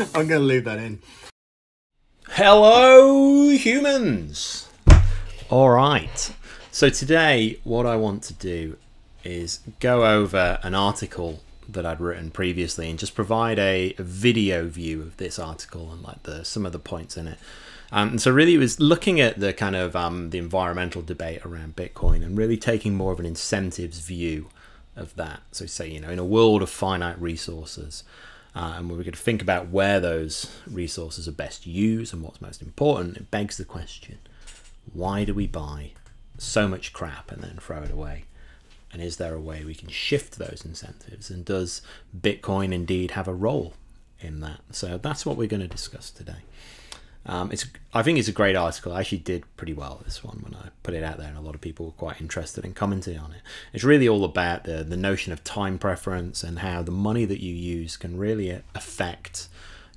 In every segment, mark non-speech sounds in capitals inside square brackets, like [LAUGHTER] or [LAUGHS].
[LAUGHS] I'm going to leave that in. Hello, humans. All right. So today, what I want to do is go over an article that I'd written previously and just provide a, video view of this article and like the some of the points in it. Um, and so really, it was looking at the kind of um, the environmental debate around Bitcoin and really taking more of an incentives view of that. So say you know, in a world of finite resources, uh, and going to think about where those resources are best used and what's most important, it begs the question why do we buy so much crap and then throw it away? And is there a way we can shift those incentives? And does Bitcoin indeed have a role in that? So that's what we're going to discuss today. Um, it's I think it's a great article. I actually did pretty well this one when I put it out there, and a lot of people were quite interested in commenting on it. It's really all about the the notion of time preference and how the money that you use can really affect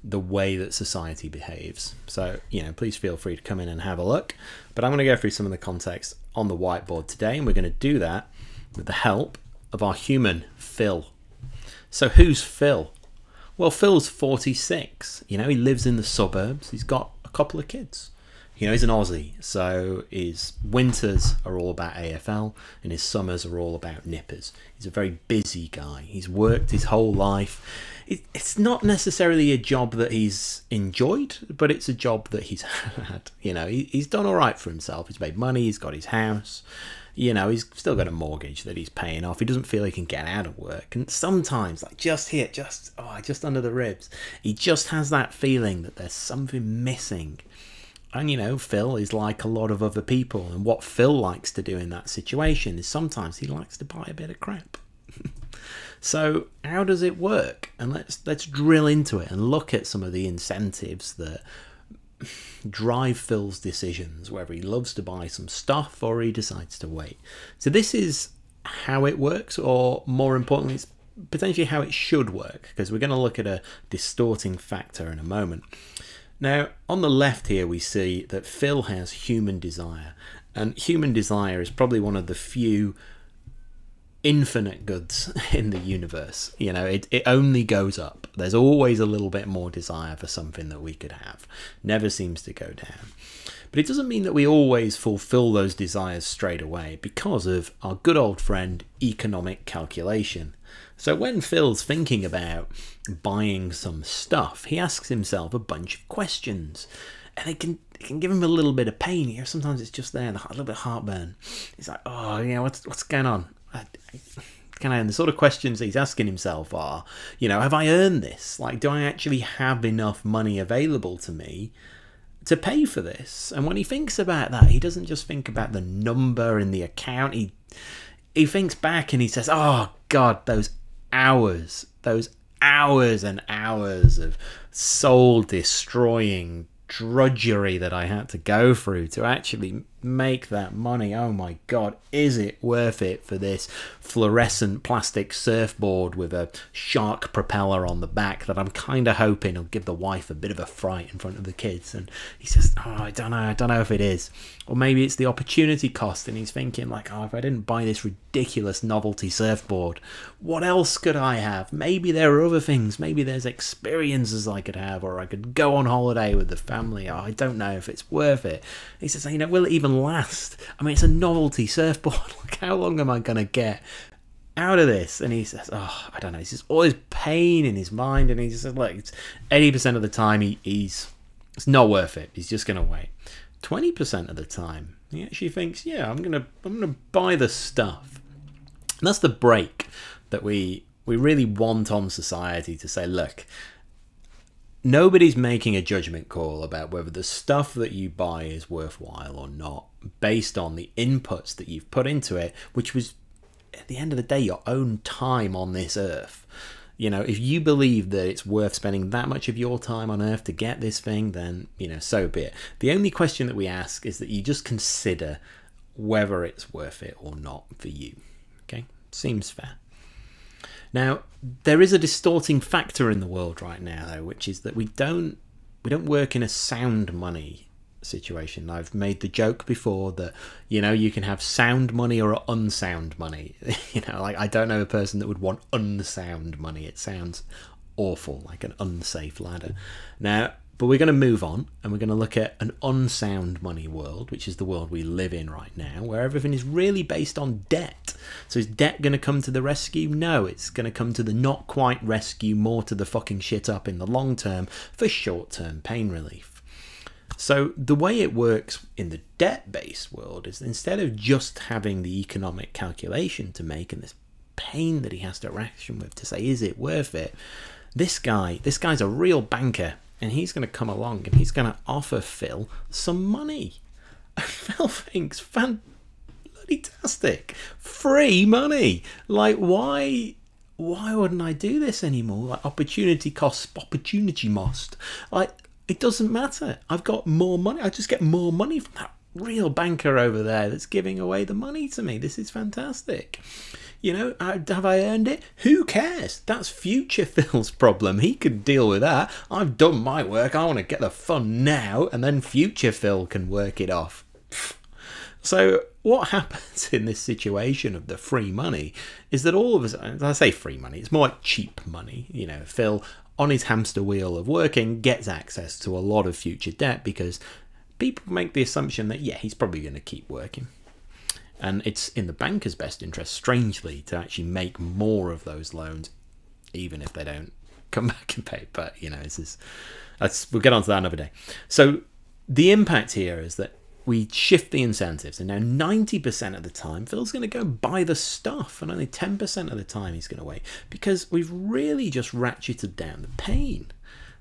the way that society behaves. So you know, please feel free to come in and have a look. But I'm going to go through some of the context on the whiteboard today, and we're going to do that with the help of our human Phil. So who's Phil? Well, Phil's 46. You know, he lives in the suburbs. He's got a couple of kids. You know, he's an Aussie, so his winters are all about AFL and his summers are all about nippers. He's a very busy guy. He's worked his whole life. It's not necessarily a job that he's enjoyed, but it's a job that he's [LAUGHS] had. You know, he's done all right for himself. He's made money, he's got his house, you know, he's still got a mortgage that he's paying off. He doesn't feel he can get out of work. And sometimes, like just here, just oh, just under the ribs, he just has that feeling that there's something missing. And you know, Phil is like a lot of other people. And what Phil likes to do in that situation is sometimes he likes to buy a bit of crap. [LAUGHS] so how does it work? And let's let's drill into it and look at some of the incentives that drive Phil's decisions, whether he loves to buy some stuff or he decides to wait. So this is how it works, or more importantly, it's potentially how it should work, because we're going to look at a distorting factor in a moment. Now, on the left here, we see that Phil has human desire, and human desire is probably one of the few infinite goods [LAUGHS] in the universe. You know, it, it only goes up. There's always a little bit more desire for something that we could have. Never seems to go down. But it doesn't mean that we always fulfill those desires straight away because of our good old friend economic calculation. So when Phil's thinking about buying some stuff, he asks himself a bunch of questions. And it can it can give him a little bit of pain. You know, sometimes it's just there, a little bit of heartburn. He's like, oh, you know, what's what's going on? Can I, and the sort of questions he's asking himself are, you know, have I earned this? Like, do I actually have enough money available to me to pay for this? And when he thinks about that, he doesn't just think about the number in the account. He he thinks back and he says, "Oh God, those hours, those hours and hours of soul destroying drudgery that I had to go through to actually make that money. Oh my god, is it worth it for this fluorescent plastic surfboard with a shark propeller on the back that I'm kind of hoping will give the wife a bit of a fright in front of the kids? And he says, Oh, I don't know, I don't know if it is. Or maybe it's the opportunity cost, and he's thinking, like, oh, if I didn't buy this ridiculous novelty surfboard, what else could I have? Maybe there are other things. Maybe there's experiences I could have, or I could go on holiday with the family. Oh, I don't know if it's worth it. He says, you know, will it even last? I mean, it's a novelty surfboard. [LAUGHS] like, how long am I going to get out of this? And he says, oh, I don't know. He's just all this pain in his mind. And he says, like, 80% of the time, he, he's it's not worth it. He's just going to wait. 20% of the time, he actually thinks, yeah, I'm going to I'm going to buy the stuff. And that's the break that we we really want on society to say, look, nobody's making a judgment call about whether the stuff that you buy is worthwhile or not based on the inputs that you've put into it, which was at the end of the day your own time on this earth. You know, if you believe that it's worth spending that much of your time on earth to get this thing, then, you know, so be it. The only question that we ask is that you just consider whether it's worth it or not for you. Okay? Seems fair. Now, there is a distorting factor in the world right now, though, which is that we don't we don't work in a sound money situation. I've made the joke before that you know you can have sound money or unsound money. [LAUGHS] you know, like I don't know a person that would want unsound money. It sounds awful, like an unsafe ladder. Now, but we're going to move on and we're going to look at an unsound money world, which is the world we live in right now, where everything is really based on debt. So is debt going to come to the rescue? No, it's going to come to the not quite rescue, more to the fucking shit up in the long term for short term pain relief. So the way it works in the debt-based world is instead of just having the economic calculation to make and this pain that he has to ration with to say is it worth it, this guy, this guy's a real banker and he's going to come along and he's going to offer Phil some money. [LAUGHS] And Phil thinks, fan fantastic, free money. Like why? Why wouldn't I do this anymore? Like opportunity cost, opportunity must. Like it doesn't matter. I've got more money. I just get more money from that real banker over there that's giving away the money to me. This is fantastic. You know, have I earned it? Who cares? That's future [LAUGHS] Phil's problem. He can deal with that. I've done my work. I want to get the fun now, and then future Phil can work it off. [SIGHS] So, what [LAUGHS] happens in this situation of the free money is that all of us, I say free money, it's more like cheap money. You know, Phil, on his hamster wheel of working, gets access to a lot of future debt because people make the assumption that, yeah, he's probably going to keep working. And it's in the banker's best interest, strangely, to actually make more of those loans, even if they don't come [LAUGHS] back and pay. But you know, this is that's we'll get onto that another day. So the impact here is that we shift the incentives, and now 90% of the time, Phil's going to go buy the stuff, and only 10% of the time he's going to wait because we've really just ratcheted down the pain,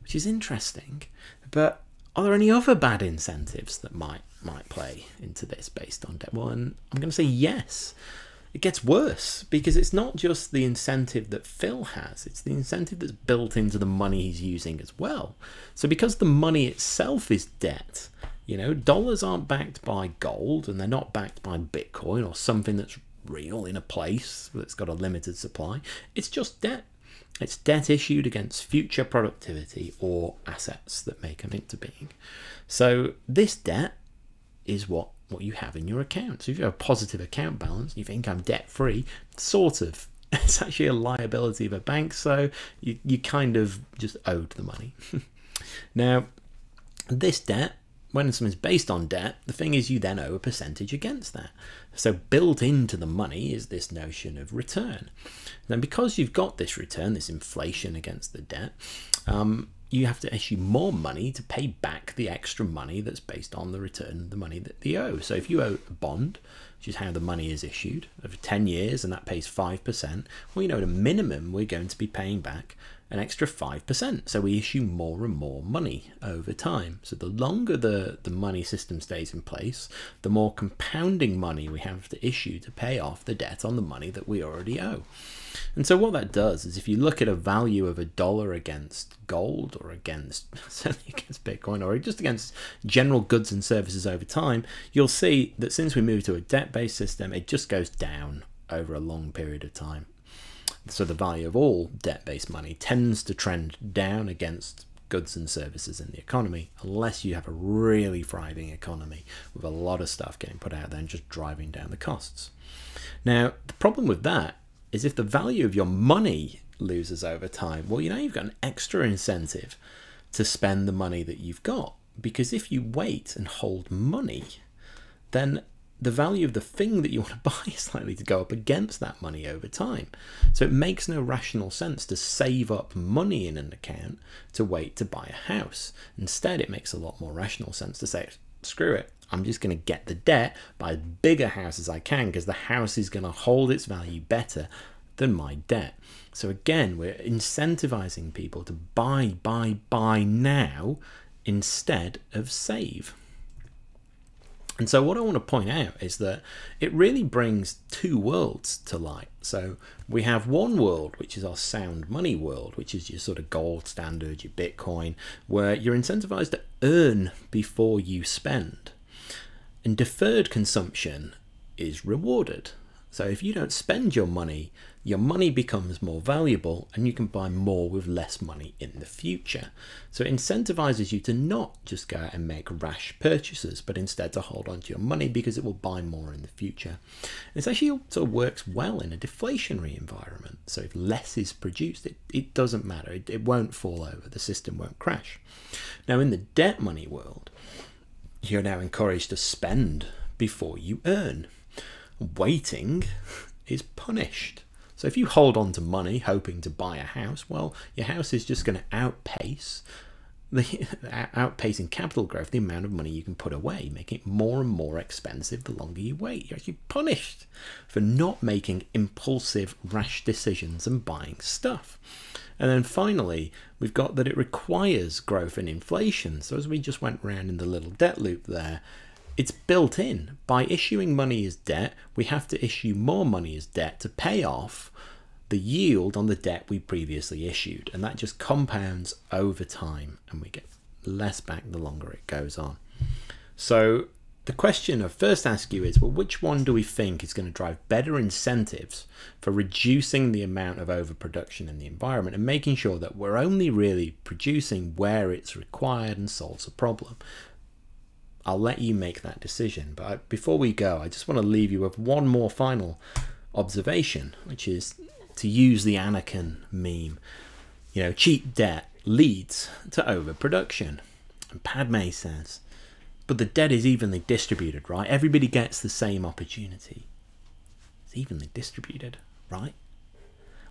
which is interesting. But are there any other bad incentives that might might play into this based on debt? Well, and I'm going to say yes. It gets worse because it's not just the incentive that Phil has, it's the incentive that's built into the money he's using as well. So, because the money itself is debt, you know, dollars aren't backed by gold and they're not backed by Bitcoin or something that's real in a place that's got a limited supply. It's just debt. It's debt issued against future productivity or assets that may come into being. So, this debt is what what you have in your account. So if you have a positive account balance, you think I'm debt free, sort of. [LAUGHS] It's actually a liability of a bank, so you, you kind of just owed the money. [LAUGHS] now, this debt, when something's based on debt, the thing is you then owe a percentage against that. So built into the money is this notion of return. Then because you've got this return, this inflation against the debt, um, you have to issue more money to pay back the extra money that's based on the return the money that you owe. So if you owe a bond, which is how the money is issued, over 10 years and that pays 5%, well, you know, at a minimum, we're going to be paying back an extra 5%. So we issue more and more money over time. So the longer the, the money system stays in place, the more compounding money we have to issue to pay off the debt on the money that we already owe. And so what that does is if you look at a value of a dollar against gold or against [LAUGHS] certainly against Bitcoin or just against general goods and services over time, you'll see that since we moved to a debt-based system, it just goes down over a long period of time. So the value of all debt-based money tends to trend down against goods and services in the economy unless you have a really thriving economy with a lot of stuff getting put out there and just driving down the costs. Now, the problem with that is if the value of your money loses over time, well, you know, you've got an extra incentive to spend the money that you've got. Because if you wait and hold money, then the value of the thing that you want to [LAUGHS] buy is likely to go up against that money over time. So it makes no rational sense to save up money in an account to wait to buy a house. Instead, it makes a lot more rational sense to say, screw it, I'm just going to get the debt, buy as big a house as I can because the house is going to hold its value better than my debt. So again, we're incentivizing people to buy, buy, buy now instead of save. And so, what I want to point out is that it really brings two worlds to light. So, we have one world, which is our sound money world, which is your sort of gold standard, your Bitcoin, where you're incentivized to earn before you spend. And deferred consumption is rewarded. So, if you don't spend your money, your money becomes more valuable and you can buy more with less money in the future. So it incentivizes you to not just go out and make rash purchases, but instead to hold on to your money because it will buy more in the future. And it actually also works well in a deflationary environment. So if less is produced, it, it doesn't matter. It, it won't fall over. The system won't crash. Now, in the debt money world, you're now encouraged to spend before you earn. Waiting is punished. So if you hold on to money hoping to buy a house, well, your house is just going to outpace the [LAUGHS] outpacing capital growth the amount of money you can put away, making it more and more expensive the longer you wait. You're actually punished for not making impulsive, rash decisions and buying stuff. And then finally, we've got that it requires growth and inflation. So as we just went around in the little debt loop there, it's built in. By issuing money as debt, we have to issue more money as debt to pay off the yield on the debt we previously issued. And that just compounds over time and we get less back the longer it goes on. So the question I first ask you is, well, which one do we think is going to drive better incentives for reducing the amount of overproduction in the environment and making sure that we're only really producing where it's required and solves a problem? I'll let you make that decision. But before we go, I just want to leave you with one more final observation, which is to use the Anakin meme. You know, cheap debt leads to overproduction. And Padme says, but the debt is evenly distributed, right? Everybody gets the same opportunity. It's evenly distributed, right?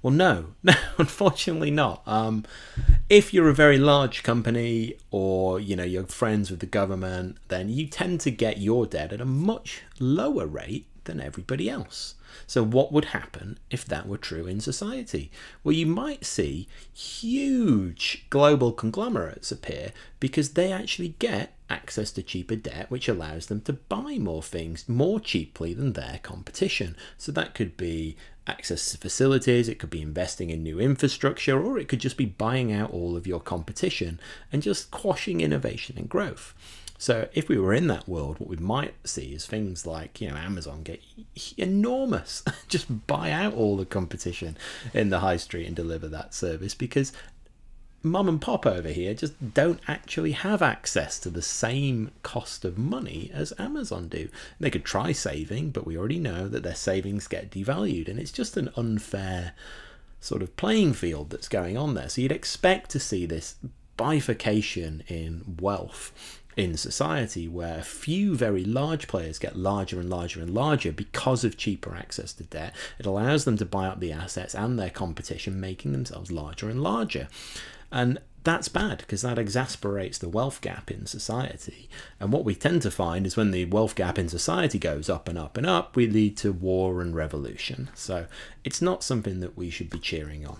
Well, no, [LAUGHS] no, unfortunately not. Um, if you're a very large company or you know you're friends with the government, then you tend to get your debt at a much lower rate than everybody else. So, what would happen if that were true in society? Well, you might see huge global conglomerates appear because they actually get access to cheaper debt, which allows them to buy more things more cheaply than their competition. So, that could be access to facilities, it could be investing in new infrastructure, or it could just be buying out all of your competition and just quashing innovation and growth. So if we were in that world, what we might see is things like, you know, Amazon get enormous, [LAUGHS] just buy out all the competition in the high street and deliver that service because mum and pop over here just don't actually have access to the same cost of money as Amazon do. They could try saving, but we already know that their savings get devalued and it's just an unfair sort of playing field that's going on there. So you'd expect to see this bifurcation in wealth in society where few very large players get larger and larger and larger because of cheaper access to debt. It allows them to buy up the assets and their competition, making themselves larger and larger. And that's bad because that exasperates the wealth gap in society. And what we tend to find is when the wealth gap in society goes up and up and up, we lead to war and revolution. So it's not something that we should be cheering on.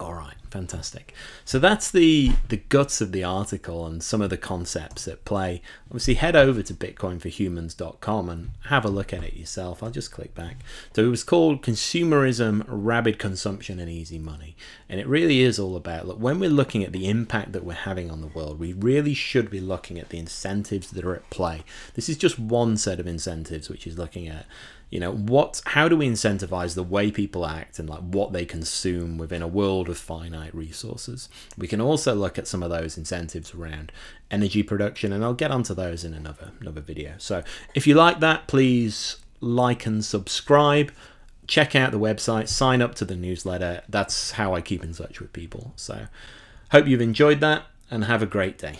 All right, fantastic. So that's the the guts of the article and some of the concepts at play. Obviously, head over to bitcoinforhumans.com and have a look at it yourself. I'll just click back. So it was called Consumerism, Rabid Consumption, and Easy Money. And it really is all about look, when we're looking at the impact that we're having on the world, we really should be looking at the incentives that are at play. This is just one set of incentives, which is looking at you know what how do we incentivize the way people act and like what they consume within a world of finite resources? We can also look at some of those incentives around energy production and i'll get onto those in another another video. So if you like that please like and subscribe. Check out the website. Sign up to the newsletter. That's how i keep in touch with people. So hope you've enjoyed that and have a great day